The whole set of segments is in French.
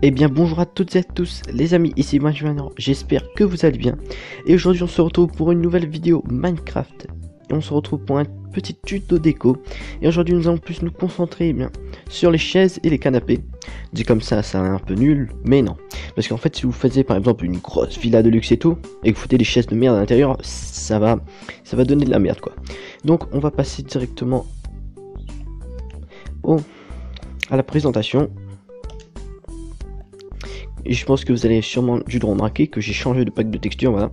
Eh bien bonjour à toutes et à tous les amis, ici Benjamin, j'espère que vous allez bien. Et aujourd'hui on se retrouve pour une nouvelle vidéo Minecraft. Et on se retrouve pour un petit tuto déco. Et aujourd'hui nous allons plus nous concentrer eh bien, sur les chaises et les canapés. Dit comme ça, c'est un peu nul, mais non. Parce qu'en fait si vous faisiez par exemple une grosse villa de luxe et tout, et que vous foutez des chaises de merde à l'intérieur, ça va, ça va donner de la merde quoi. Donc on va passer directement au, à la présentation et je pense que vous allez sûrement dû le remarquer que j'ai changé de pack de texture, voilà.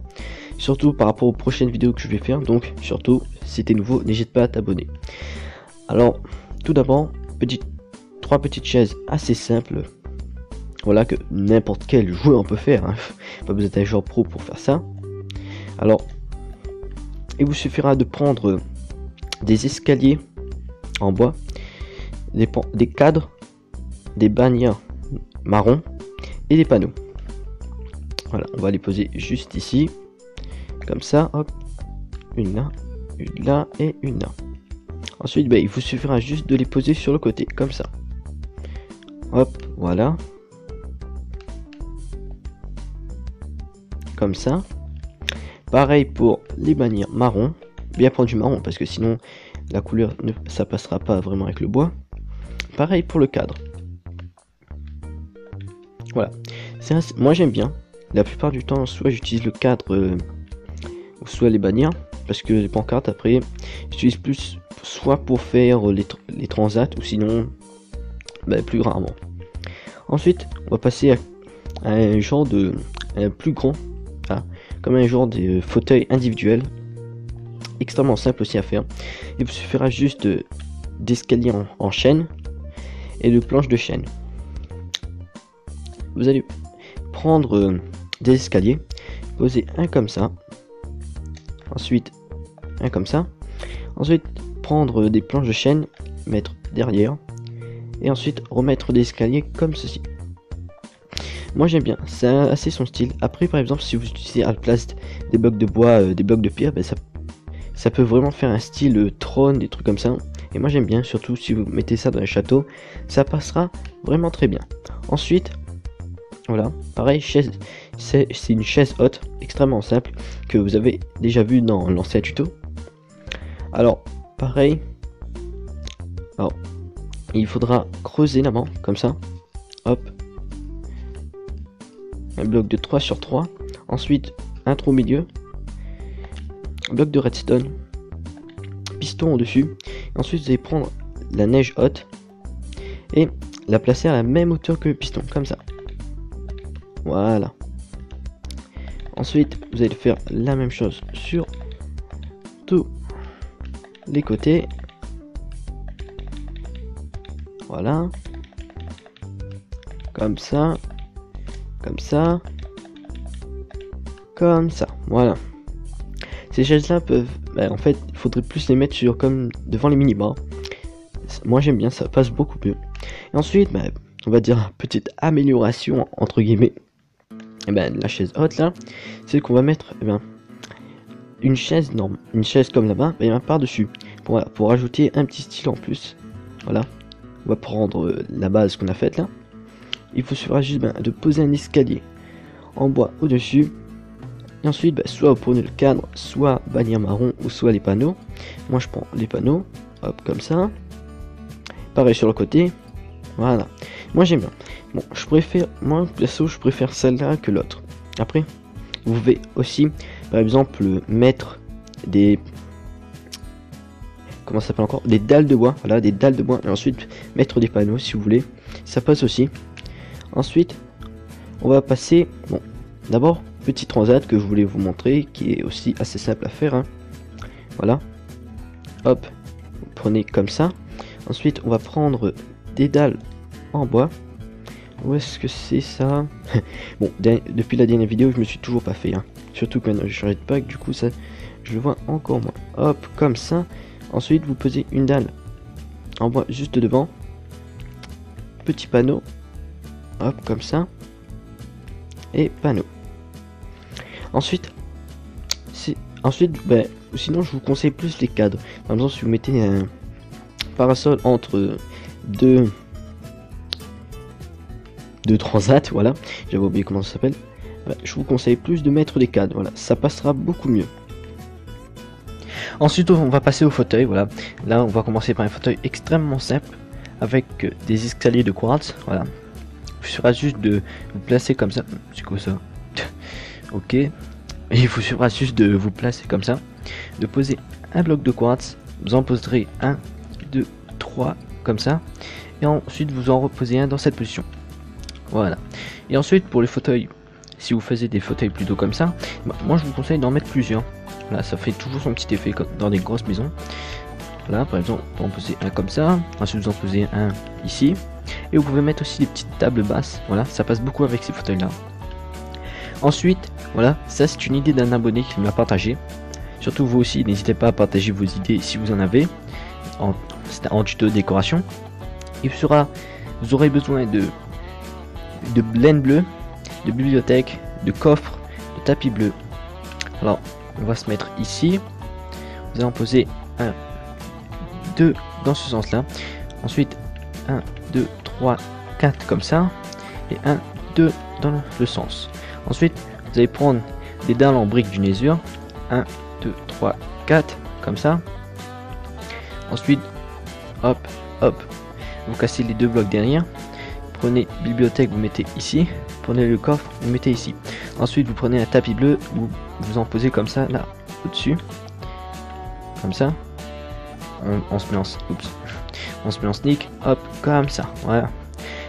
Surtout par rapport aux prochaines vidéos que je vais faire. Donc, surtout, si t'es nouveau, n'hésite pas à t'abonner. Alors, tout d'abord, petite, trois petites chaises assez simples. Voilà, que n'importe quel joueur peut faire. Hein. Pas besoin d'être un joueur pro pour faire ça. Alors, il vous suffira de prendre des escaliers en bois, des, des cadres, des bannières marron et des panneaux. Voilà, on va les poser juste ici. Comme ça, hop. Une là, une là et une là. Ensuite, bah, il vous suffira juste de les poser sur le côté, comme ça. Hop, voilà. Comme ça. Pareil pour les bannières marron. Bien prendre du marron parce que sinon la couleur ne ça passera pas vraiment avec le bois. Pareil pour le cadre. Voilà. Moi j'aime bien. La plupart du temps, soit j'utilise le cadre, euh, soit les bannières. Parce que les pancartes, après, j'utilise plus soit pour faire les, transats, ou sinon, bah, plus rarement. Ensuite, on va passer à, un genre de... Plus grand. Ah, comme un genre de fauteuil individuel. Extrêmement simple aussi à faire. Il suffira juste d'escalier en, en chaîne et de planches de chaîne vous allez prendre euh, des escaliers, poser un comme ça, ensuite un comme ça, ensuite prendre des planches de chaîne, mettre derrière, et ensuite remettre des escaliers comme ceci. Moi j'aime bien, c'est assez son style. Après par exemple si vous utilisez à la place des blocs de bois, euh, des blocs de pierre, ben, ça, peut vraiment faire un style euh, trône, des trucs comme ça. Et moi j'aime bien, surtout si vous mettez ça dans un château, ça passera vraiment très bien. Ensuite, voilà, pareil, c'est une chaise haute, extrêmement simple, que vous avez déjà vu dans l'ancien tuto. Alors, pareil, alors, il faudra creuser l'avant, comme ça, hop, un bloc de 3 sur 3, ensuite un trou au milieu, bloc de redstone, piston au-dessus, ensuite vous allez prendre la neige haute et la placer à la même hauteur que le piston, comme ça. Voilà. Ensuite, vous allez faire la même chose sur tous les côtés. Voilà. Comme ça. Comme ça. Comme ça. Voilà. Ces chaises-là peuvent... Ben, en fait, il faudrait plus les mettre sur comme devant les mini-bars. Moi, j'aime bien, ça passe beaucoup mieux. Et ensuite, ben, on va dire petite amélioration, entre guillemets et eh ben la chaise haute là, c'est qu'on va mettre eh ben, une chaise norme, une chaise comme là-bas, et ben, par dessus, pour, pour ajouter un petit style en plus. Voilà, on va prendre euh, la base qu'on a faite là. Il faut suffira juste ben, de poser un escalier en bois au-dessus. Et ensuite, ben, soit vous prenez le cadre, soit bannière marron, ou soit les panneaux. Moi je prends les panneaux, hop comme ça. Pareil sur le côté, voilà. Moi j'aime bien. Bon, je préfère, moi perso, je préfère celle-là que l'autre. Après, vous pouvez aussi, par exemple, mettre des comment ça s'appelle encore? Des dalles de bois voilà des dalles de bois et ensuite mettre des panneaux si vous voulez. Ça passe aussi. Ensuite on va passer bon d'abord petit transat que je voulais vous montrer qui est aussi assez simple à faire hein. voilà. Hop vous prenez comme ça. Ensuite on va prendre des dalles en bois où est-ce que c'est ça Bon, depuis la dernière vidéo, je me suis toujours pas fait. Hein. Surtout quand j'ai changé de du coup, ça, je le vois encore moins. Hop, comme ça. Ensuite, vous posez une dalle en bois juste devant. Petit panneau. Hop, comme ça. Et panneau. Ensuite, ensuite, ben, sinon je vous conseille plus les cadres. Par exemple, si vous mettez un parasol entre deux, deux transats, voilà, j'avais oublié comment ça s'appelle. Ben, je vous conseille plus de mettre des cadres, voilà, ça passera beaucoup mieux. Ensuite, on va passer au fauteuil, voilà. Là, on va commencer par un fauteuil extrêmement simple avec euh, des escaliers de quartz, voilà. Il suffira juste de vous placer comme ça. C'est quoi ça? Ok. Il vous suffira juste de vous placer comme ça, de poser un bloc de quartz. Vous en poserez un, deux, trois comme ça, et ensuite vous en reposez un dans cette position. Voilà. Et ensuite pour les fauteuils, si vous faisiez des fauteuils plutôt comme ça, bah, moi je vous conseille d'en mettre plusieurs. Là, ça fait toujours son petit effet dans des grosses maisons. Là, par exemple, vous en posez un comme ça. Ensuite, vous en posez un ici. Et vous pouvez mettre aussi des petites tables basses. Voilà, ça passe beaucoup avec ces fauteuils-là. Ensuite, voilà, ça c'est une idée d'un abonné qui m'a partagé. Surtout vous aussi, n'hésitez pas à partager vos idées si vous en avez en, en tuto décoration. Il sera, vous aurez besoin de de laine bleue, de bibliothèque, de coffre, de tapis bleu. Alors, on va se mettre ici. Vous allez en poser un, deux dans ce sens là. Ensuite 1, 2, 3, 4 comme ça. Et 1, 2 dans le sens. Ensuite, vous allez prendre des dalles en briques du Nésure. 1, 2, 3, 4 comme ça. Ensuite, hop, hop, vous cassez les deux blocs derrière. Prenez bibliothèque, vous mettez ici. Prenez le coffre, vous mettez ici. Ensuite, vous prenez un tapis bleu, vous vous en posez comme ça, là, au-dessus. Comme ça. On, se met en, oups, on se met en sneak, hop, comme ça, voilà.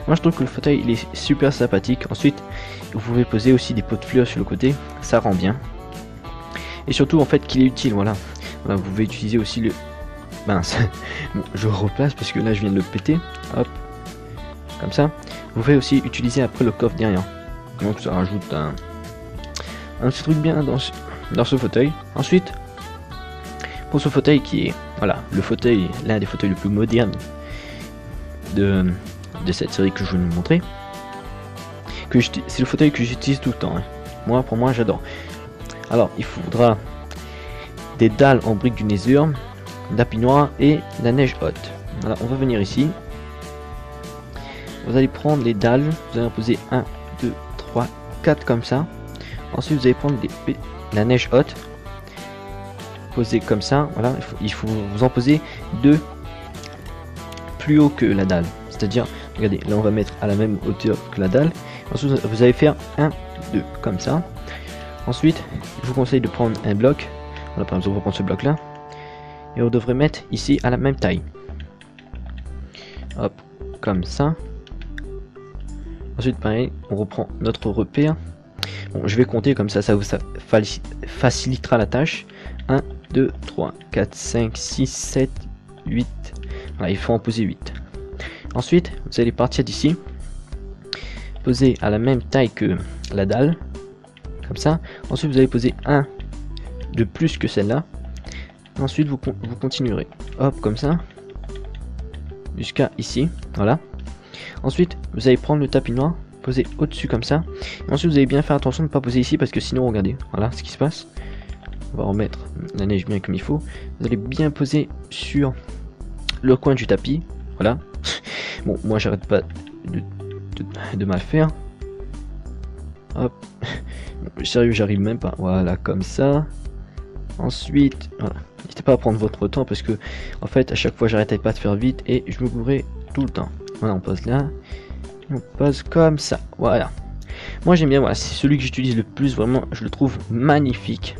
Moi je trouve que le fauteuil il est super sympathique. Ensuite, vous pouvez poser aussi des pots de fleurs sur le côté, ça rend bien. Et surtout en fait qu'il est utile, voilà. Vous pouvez utiliser aussi le... Mince, je replace parce que là je viens de le péter, hop, comme ça. Vous pouvez aussi utiliser après le coffre derrière. Donc ça rajoute un, petit truc bien dans ce, fauteuil. Ensuite, pour ce fauteuil qui est voilà le fauteuil, l'un des fauteuils les plus modernes de, cette série que je vais vous montrer. C'est le fauteuil que j'utilise tout le temps. Hein. Moi, pour moi, j'adore. Alors, il faudra des dalles en briques du noir et de la neige haute. Voilà, on va venir ici. Vous allez prendre les dalles, vous allez en poser 1, 2, 3, 4 comme ça. Ensuite, vous allez prendre la neige haute, poser comme ça. Voilà, il faut, vous en poser deux plus haut que la dalle. C'est-à-dire, regardez, là on va mettre à la même hauteur que la dalle. Ensuite, vous allez faire un, deux, comme ça. Ensuite, je vous conseille de prendre un bloc. Par exemple, on va prendre ce bloc là. Et on devrait mettre ici à la même taille. Hop, comme ça. Ensuite, pareil, on reprend notre repère. Je vais compter comme ça, ça vous facilitera la tâche. 1, 2, 3, 4, 5, 6, 7, 8. Voilà, il faut en poser 8. Ensuite, vous allez partir d'ici. Poser à la même taille que la dalle. Comme ça. Ensuite, vous allez poser un de plus que celle-là. Ensuite, vous continuerez. Hop, comme ça. Jusqu'à ici. Voilà. Ensuite, vous allez prendre le tapis noir, poser au-dessus comme ça. ensuite, vous allez bien faire attention de ne pas poser ici parce que sinon, regardez, voilà ce qui se passe. On va remettre la neige bien comme il faut. Vous allez bien poser sur le coin du tapis. Voilà. Bon, moi, j'arrête pas de, mal faire. Hop. sérieux, j'arrive même pas. Voilà, comme ça. Ensuite. N'hésitez pas à prendre votre temps parce que, en fait, à chaque fois, j'arrêtais pas de faire vite et je me gourais le temps. Voilà, on pose là. On pose comme ça. Voilà. Moi j'aime bien, voilà, c'est celui que j'utilise le plus, vraiment, je le trouve magnifique.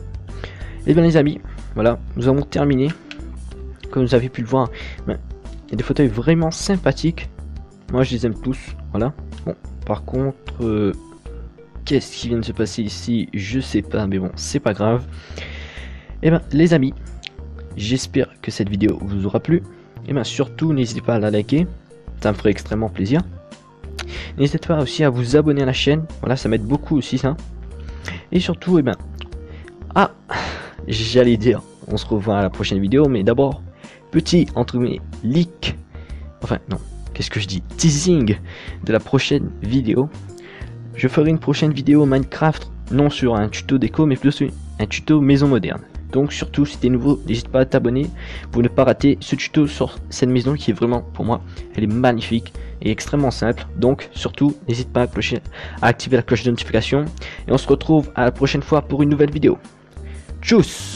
Et eh bien les amis, voilà, nous avons terminé. Comme vous avez pu le voir, ben, il y a des fauteuils vraiment sympathiques. Moi je les aime tous, voilà. Bon, par contre, euh, qu'est-ce qui vient de se passer ici? Je sais pas, mais bon, c'est pas grave. Et eh ben les amis, j'espère que cette vidéo vous aura plu. Et bien surtout, n'hésitez pas à la liker, ça me ferait extrêmement plaisir. N'hésitez pas aussi à vous abonner à la chaîne, voilà, ça m'aide beaucoup aussi ça. Et surtout, eh ben, ah, j'allais dire, on se revoit à la prochaine vidéo, mais d'abord, petit entre mes leak, enfin non, qu'est-ce que je dis, teasing de la prochaine vidéo. Je ferai une prochaine vidéo Minecraft, non sur un tuto déco, mais plutôt sur un tuto maison moderne. Donc surtout si t'es nouveau, n'hésite pas à t'abonner pour ne pas rater ce tuto sur cette maison qui est vraiment pour moi, elle est magnifique et extrêmement simple. Donc surtout n'hésite pas à, clocher- à activer la cloche de notification et on se retrouve à la prochaine fois pour une nouvelle vidéo. Tchuss